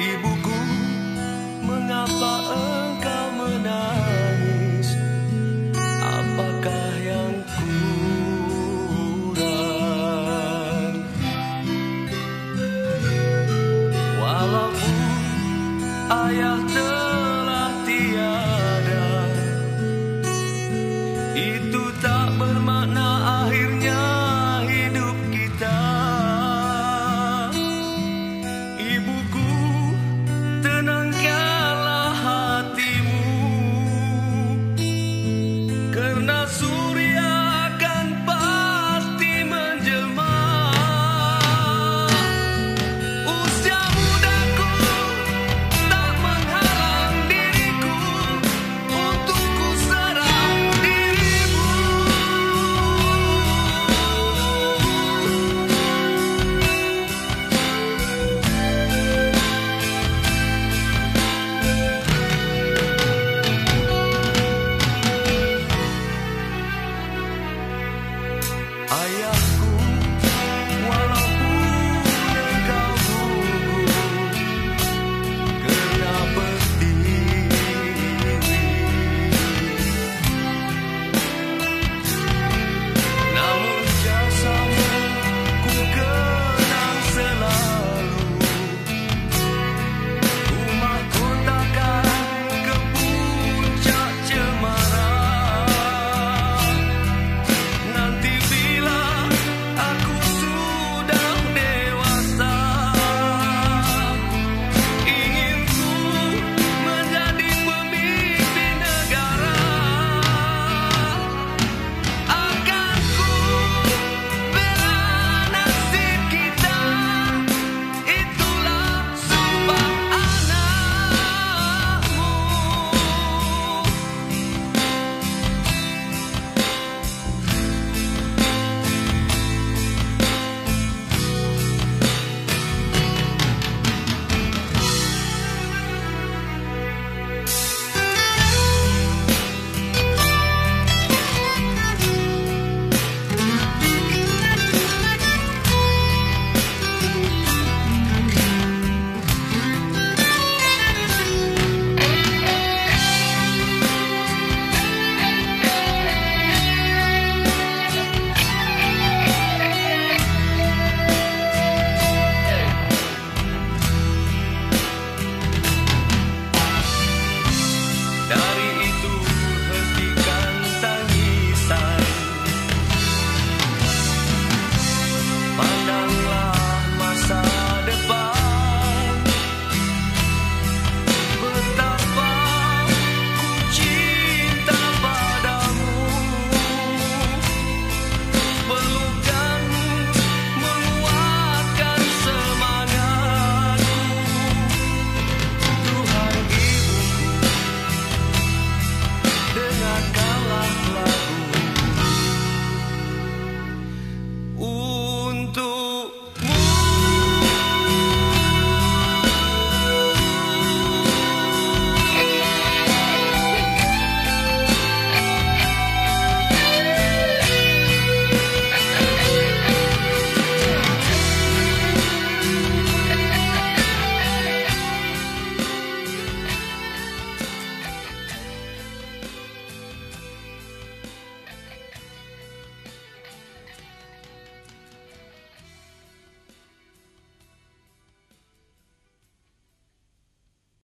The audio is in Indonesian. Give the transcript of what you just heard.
Ibuku, mengapa engkau menangis? Apakah yang kurang? Walaupun ayah telah Ayah